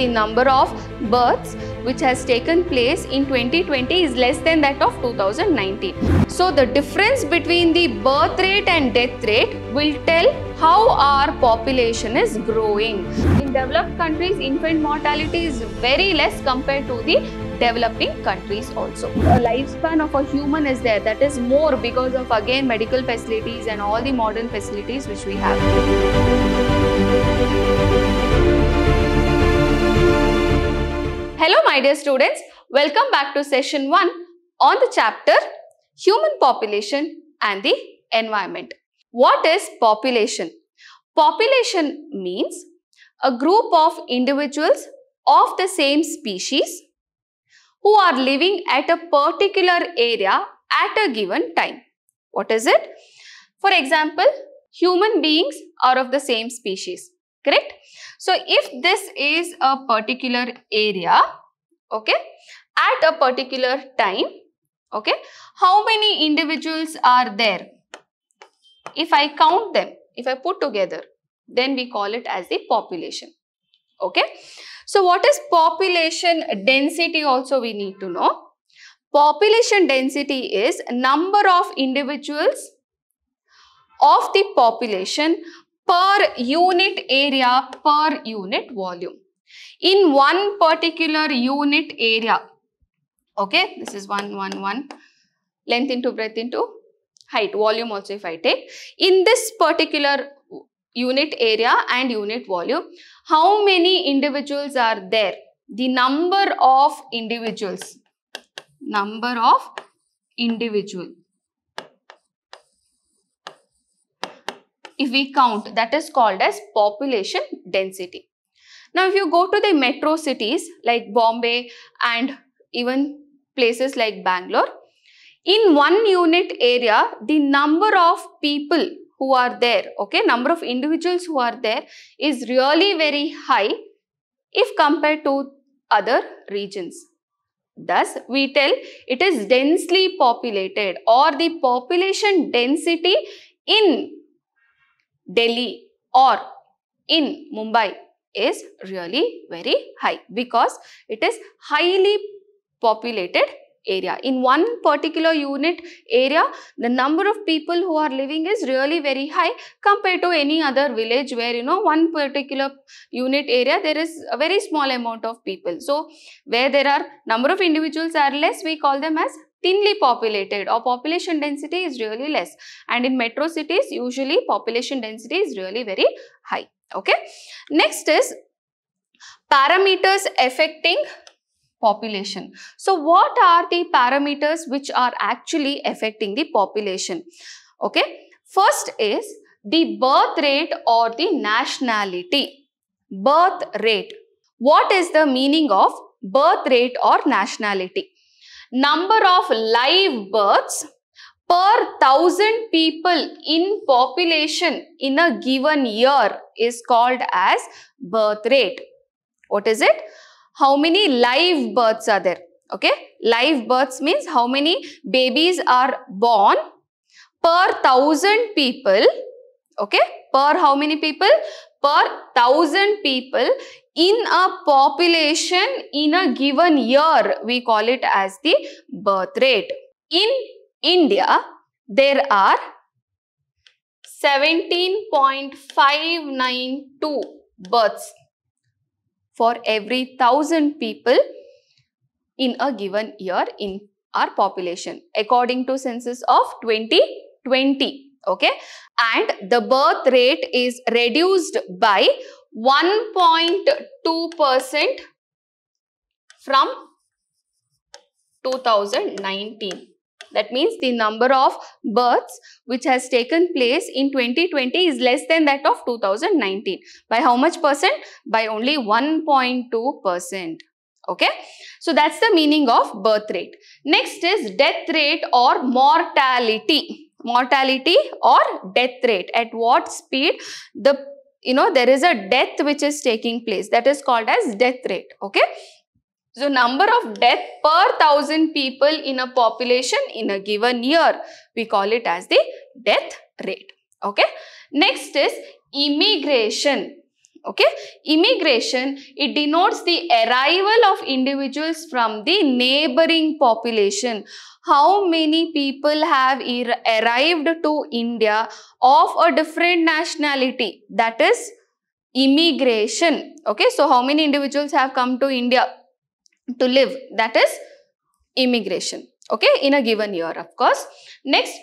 the number of births which has taken place in 2020 is less than that of 2019. So the difference between the birth rate and death rate will tell how our population is growing. In developed countries, infant mortality is very less compared to the developing countries also. The lifespan of a human is there that is more because of again medical facilities and all the modern facilities which we have. Hello my dear students, welcome back to session 1 on the chapter Human Population and the Environment. What is population? Population means a group of individuals of the same species who are living at a particular area at a given time. What is it? For example, human beings are of the same species, correct? So, if this is a particular area, okay, at a particular time, okay, how many individuals are there? If I count them, if I put together, then we call it as the population, okay. So, what is population density also we need to know. Population density is number of individuals of the population per unit area per unit volume. In one particular unit area, okay, this is 1, 1, 1, length into breadth into height, volume also if I take. In this particular unit area and unit volume, how many individuals are there? The number of individuals, number of individual if we count that is called as population density. Now if you go to the metro cities like Bombay and even places like Bangalore, in one unit area the number of people who are there, okay, number of individuals who are there is really very high if compared to other regions. Thus, we tell it is densely populated or the population density in Delhi or in Mumbai is really very high because it is highly populated area. In one particular unit area, the number of people who are living is really very high compared to any other village where you know one particular unit area there is a very small amount of people. So, where there are number of individuals are less, we call them as thinly populated or population density is really less. And in metro cities usually population density is really very high. Okay? Next is parameters affecting population. So what are the parameters which are actually affecting the population? Okay? First is the birth rate or the natality. Birth rate. What is the meaning of birth rate or natality number of live births per thousand people in population in a given year is called as birth rate. What is it? How many live births are there? Okay, live births means how many babies are born per thousand people. Okay, per how many people? Per thousand people in a population in a given year, we call it as the birth rate. In India, there are 17.592 births for every thousand people in a given year in our population according to census of 2020 okay and the birth rate is reduced by 1.2% from 2019. That means the number of births which has taken place in 2020 is less than that of 2019. By how much percent? By only 1.2 percent. Okay. So, that's the meaning of birth rate. Next is death rate or mortality. Mortality or death rate. At what speed the you know there is a death which is taking place that is called as death rate okay? So number of death per thousand people in a population in a given year we call it as the death rate okay? Next is immigration Okay, immigration, it denotes the arrival of individuals from the neighboring population. How many people have arrived to India of a different nationality? That is immigration. Okay, so how many individuals have come to India to live? That is immigration. Okay, in a given year, of course. Next,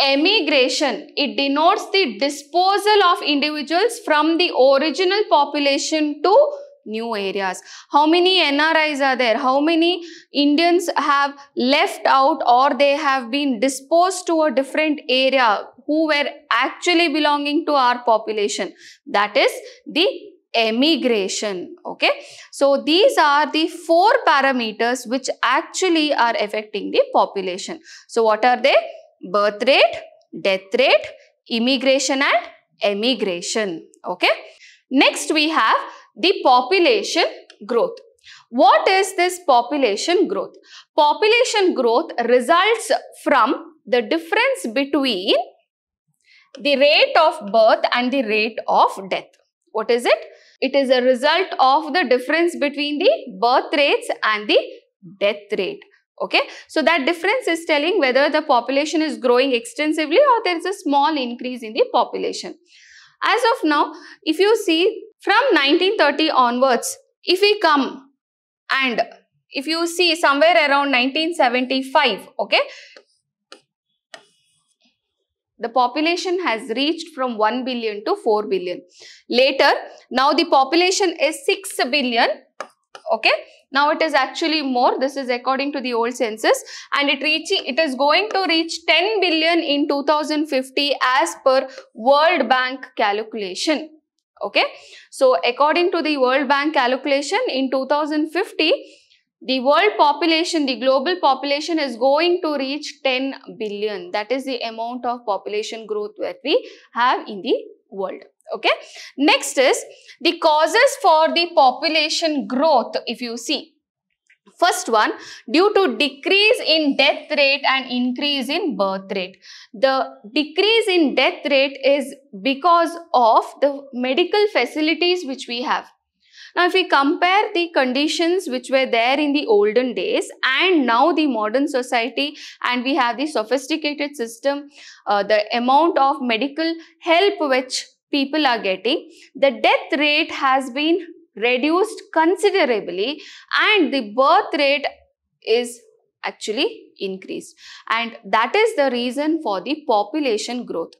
emigration. It denotes the disposal of individuals from the original population to new areas. How many nris are there? How many indians have left out or they have been disposed to a different area who were actually belonging to our population? That is the emigration okay? So these are the four parameters which actually are affecting the population. So what are they birth rate, death rate, immigration and emigration. Okay. Next we have the population growth. What is this population growth? Population growth results from the difference between the rate of birth and the rate of death. What is it? It is a result of the difference between the birth rates and the death rate okay? So that difference is telling whether the population is growing extensively or there is a small increase in the population. As of now if you see from 1930 onwards if we come and if you see somewhere around 1975 okay the population has reached from 1 billion to 4 billion. Later now the population is 6 billion okay now it is actually more. This is according to the old census and it reaching it is going to reach 10 billion in 2050 as per World Bank calculation. Okay. So according to the World Bank calculation in 2050 the world population, the global population is going to reach 10 billion. That is the amount of population growth that we have in the world okay next is the causes for the population growth if you see First one, due to decrease in death rate and increase in birth rate. The decrease in death rate is because of the medical facilities which we have. Now, if we compare the conditions which were there in the olden days and now the modern society and we have the sophisticated system, uh, the amount of medical help which people are getting, the death rate has been reduced considerably and the birth rate is actually increased and that is the reason for the population growth.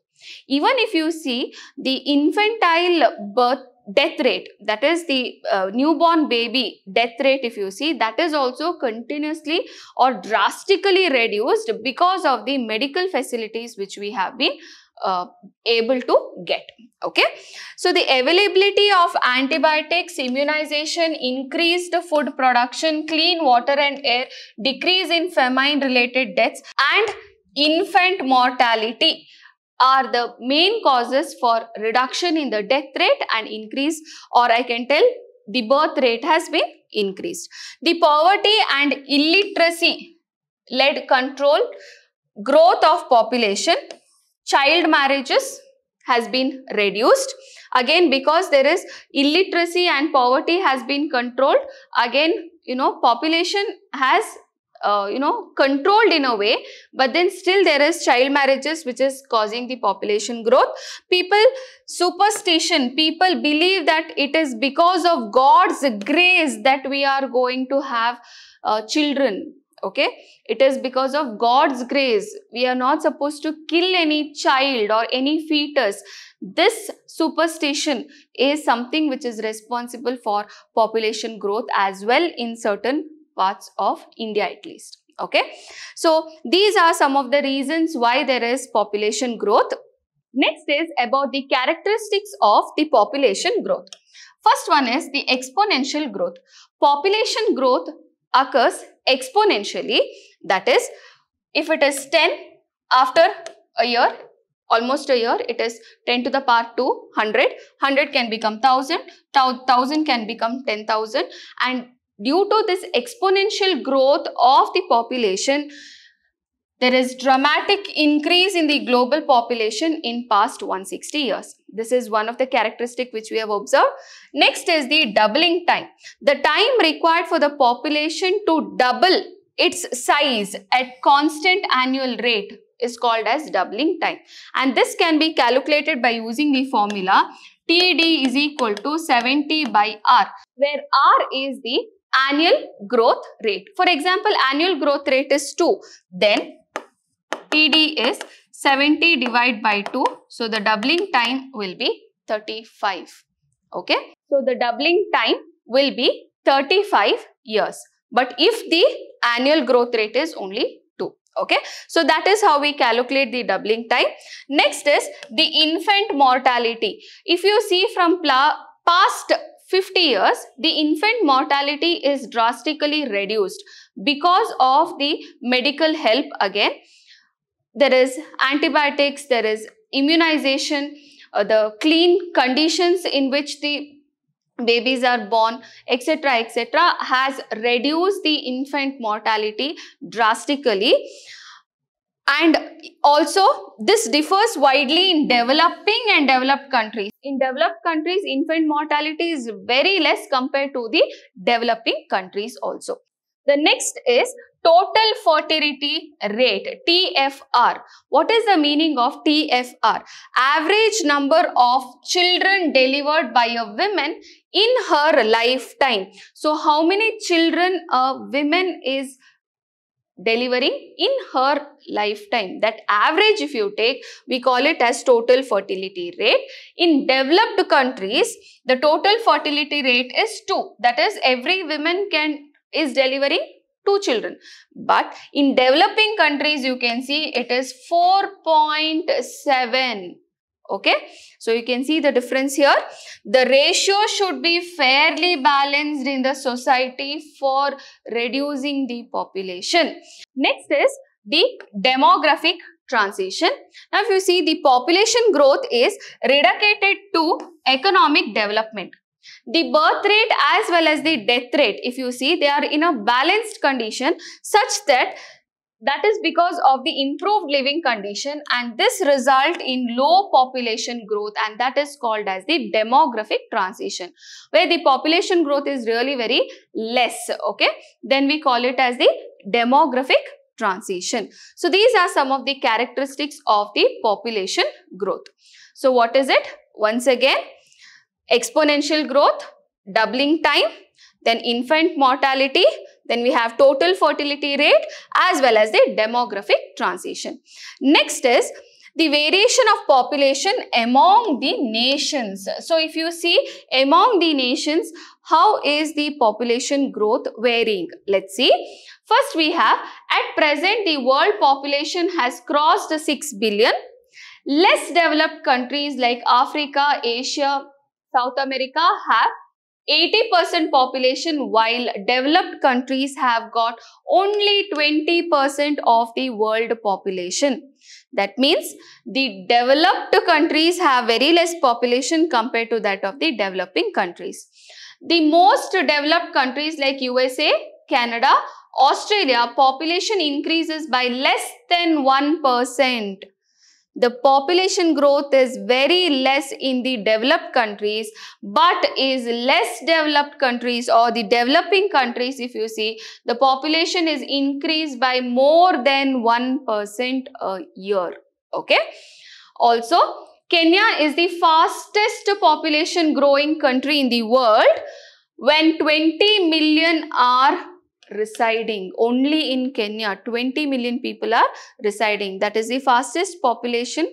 Even if you see the infantile birth death rate that is the uh, newborn baby death rate if you see that is also continuously or drastically reduced because of the medical facilities which we have been uh, able to get. Okay. So, the availability of antibiotics, immunization, increased food production, clean water and air, decrease in famine related deaths and infant mortality are the main causes for reduction in the death rate and increase or I can tell the birth rate has been increased. The poverty and illiteracy led control growth of population child marriages has been reduced. Again because there is illiteracy and poverty has been controlled again you know population has uh, you know controlled in a way but then still there is child marriages which is causing the population growth. People superstition people believe that it is because of god's grace that we are going to have uh, children okay? It is because of god's grace. We are not supposed to kill any child or any fetus. This superstition is something which is responsible for population growth as well in certain parts of india at least okay? So these are some of the reasons why there is population growth. Next is about the characteristics of the population growth. First one is the exponential growth. Population growth occurs exponentially. That is, if it is 10 after a year, almost a year, it is 10 to the power 2, 100. 100 can become 1000, 1000 can become 10,000 and due to this exponential growth of the population, there is dramatic increase in the global population in past 160 years. This is one of the characteristic which we have observed. Next is the doubling time. The time required for the population to double its size at constant annual rate is called as doubling time. And this can be calculated by using the formula TD is equal to 70 by R, where R is the annual growth rate. For example, annual growth rate is 2. Then TD is 70 divided by 2. So, the doubling time will be 35. Okay. So, the doubling time will be 35 years. But if the annual growth rate is only 2. Okay. So, that is how we calculate the doubling time. Next is the infant mortality. If you see from past 50 years, the infant mortality is drastically reduced because of the medical help again there is antibiotics, there is immunization, uh, the clean conditions in which the babies are born, etc., etc., has reduced the infant mortality drastically. And also, this differs widely in developing and developed countries. In developed countries, infant mortality is very less compared to the developing countries also. The next is total fertility rate TFR. What is the meaning of TFR? Average number of children delivered by a woman in her lifetime. So how many children a woman is delivering in her lifetime. That average if you take, we call it as total fertility rate. In developed countries, the total fertility rate is 2. That is every woman can is delivering two children. But in developing countries, you can see it is 4.7. Okay. So, you can see the difference here. The ratio should be fairly balanced in the society for reducing the population. Next is the demographic transition. Now, if you see the population growth is reduced to economic development. The birth rate as well as the death rate, if you see, they are in a balanced condition such that that is because of the improved living condition and this result in low population growth and that is called as the demographic transition where the population growth is really very less okay? Then we call it as the demographic transition. So these are some of the characteristics of the population growth. So what is it? Once again exponential growth, doubling time, then infant mortality, then we have total fertility rate as well as the demographic transition. Next is the variation of population among the nations. So, if you see among the nations, how is the population growth varying? Let's see. First, we have at present the world population has crossed 6 billion. Less developed countries like Africa, Asia, South America have 80% population while developed countries have got only 20% of the world population. That means the developed countries have very less population compared to that of the developing countries. The most developed countries like USA, Canada, Australia population increases by less than 1% the population growth is very less in the developed countries but is less developed countries or the developing countries if you see the population is increased by more than 1% a year okay? Also Kenya is the fastest population growing country in the world when 20 million are residing. Only in Kenya 20 million people are residing. That is the fastest population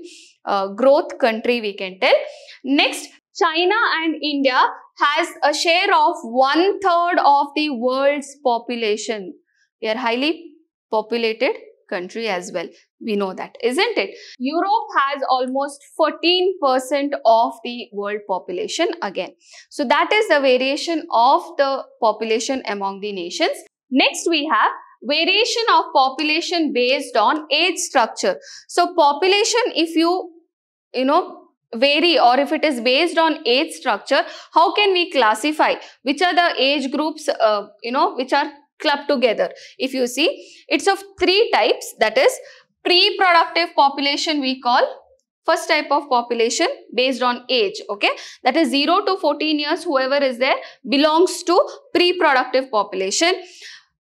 uh, growth country we can tell. Next China and India has a share of one third of the world's population. We are highly populated country as well. We know that isn't it? Europe has almost 14% of the world population again. So that is the variation of the population among the nations Next we have variation of population based on age structure. So population if you, you know, vary or if it is based on age structure, how can we classify which are the age groups, uh, you know, which are clubbed together. If you see, it's of three types that is pre-productive population we call first type of population based on age okay that is 0 to 14 years whoever is there belongs to pre-productive population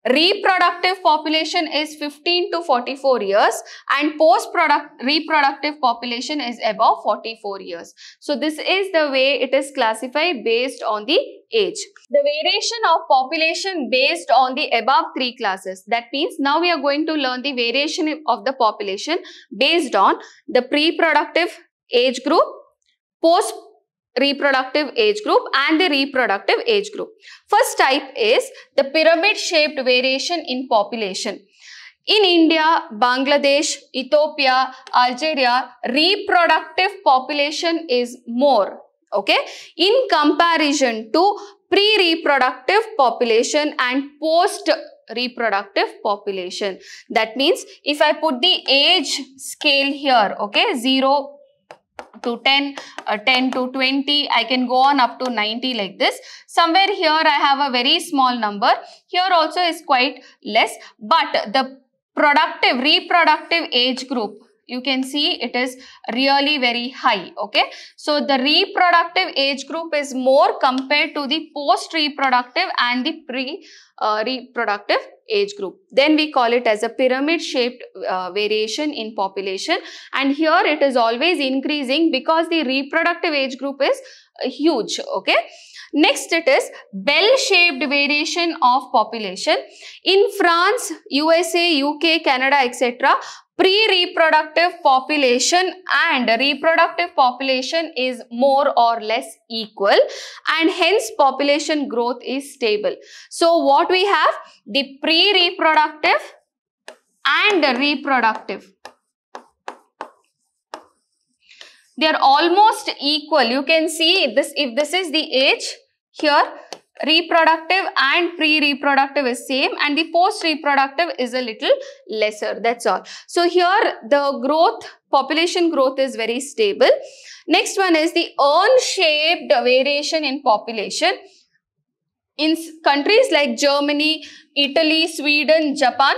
reproductive population is 15 to 44 years and post product reproductive population is above 44 years. So this is the way it is classified based on the age. The variation of population based on the above three classes. That means now we are going to learn the variation of the population based on the pre-productive age group post reproductive age group and the reproductive age group. First type is the pyramid shaped variation in population. In India, Bangladesh, Ethiopia, Algeria, reproductive population is more. Okay. In comparison to pre-reproductive population and post reproductive population. That means if I put the age scale here, okay, 0 to 10, uh, 10 to 20, I can go on up to 90 like this. Somewhere here I have a very small number. Here also is quite less, but the productive, reproductive age group, you can see it is really very high, okay. So, the reproductive age group is more compared to the post-reproductive and the pre-reproductive uh, age group. Then we call it as a pyramid shaped uh, variation in population and here it is always increasing because the reproductive age group is uh, huge. Okay. Next it is bell shaped variation of population. In France, USA, UK, Canada etc pre-reproductive population and reproductive population is more or less equal and hence population growth is stable. So what we have the pre-reproductive and reproductive. They are almost equal. You can see this if this is the age here reproductive and pre-reproductive is same and the post-reproductive is a little lesser that's all. So here the growth population growth is very stable. Next one is the urn shaped variation in population. In countries like germany italy sweden japan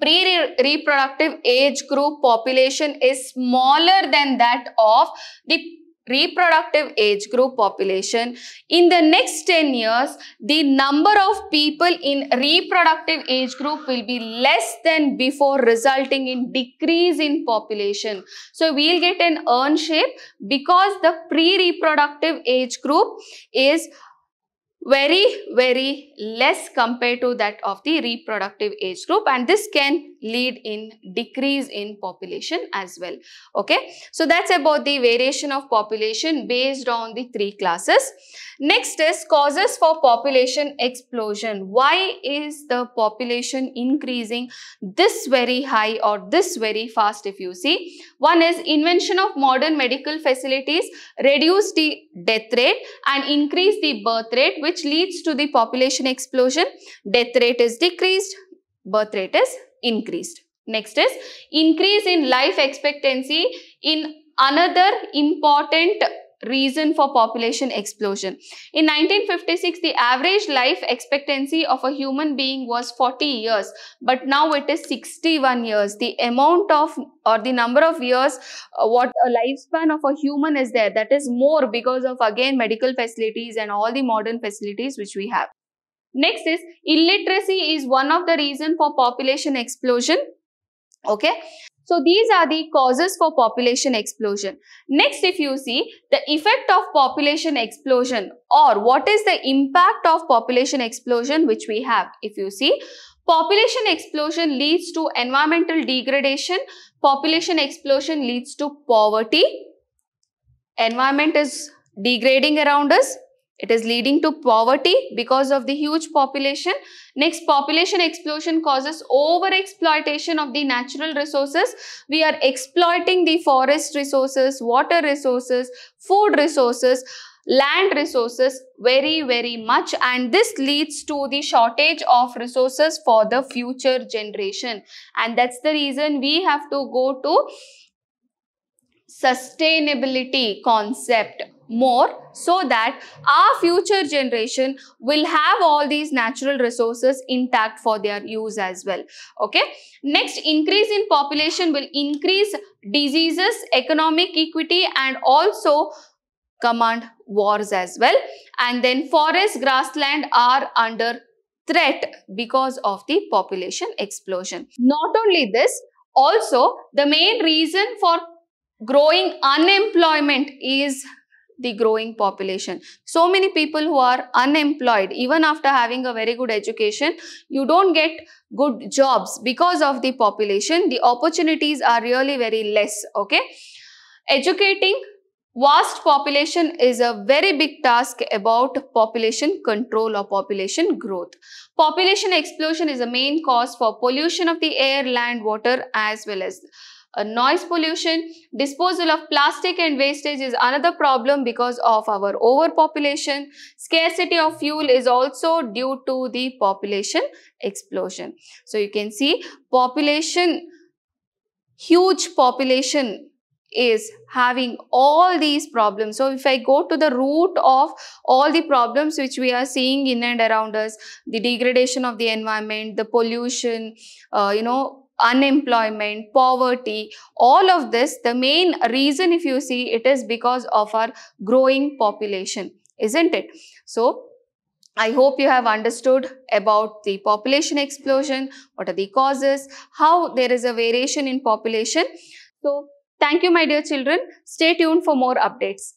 pre-reproductive age group population is smaller than that of the reproductive age group population. In the next 10 years, the number of people in reproductive age group will be less than before resulting in decrease in population. So, we'll get an urn shape because the pre-reproductive age group is very very less compared to that of the reproductive age group. And this can lead in decrease in population as well. Okay? So that's about the variation of population based on the three classes. Next is causes for population explosion. Why is the population increasing this very high or this very fast if you see? One is invention of modern medical facilities reduce the death rate and increase the birth rate which which leads to the population explosion. Death rate is decreased, birth rate is increased. Next is increase in life expectancy in another important reason for population explosion. In 1956, the average life expectancy of a human being was 40 years, but now it is 61 years. The amount of or the number of years uh, what a lifespan of a human is there, that is more because of again medical facilities and all the modern facilities which we have. Next is illiteracy is one of the reason for population explosion. Okay. So these are the causes for population explosion. Next, if you see the effect of population explosion or what is the impact of population explosion which we have. If you see population explosion leads to environmental degradation, population explosion leads to poverty, environment is degrading around us, it is leading to poverty because of the huge population. Next, population explosion causes over exploitation of the natural resources. We are exploiting the forest resources, water resources, food resources, land resources very, very much and this leads to the shortage of resources for the future generation. And that's the reason we have to go to sustainability concept more so that our future generation will have all these natural resources intact for their use as well. Okay? Next increase in population will increase diseases economic equity and also command wars as well. And then forest grassland are under threat because of the population explosion. Not only this also the main reason for growing unemployment is the growing population. So many people who are unemployed, even after having a very good education, you don't get good jobs because of the population. The opportunities are really very less, okay? Educating vast population is a very big task about population control or population growth. Population explosion is a main cause for pollution of the air, land, water as well as noise pollution, disposal of plastic and wastage is another problem because of our overpopulation. Scarcity of fuel is also due to the population explosion. So you can see population, huge population is having all these problems. So if I go to the root of all the problems which we are seeing in and around us, the degradation of the environment, the pollution, uh, you know, unemployment, poverty, all of this, the main reason if you see it is because of our growing population, isn't it? So, I hope you have understood about the population explosion, what are the causes, how there is a variation in population. So, thank you my dear children. Stay tuned for more updates.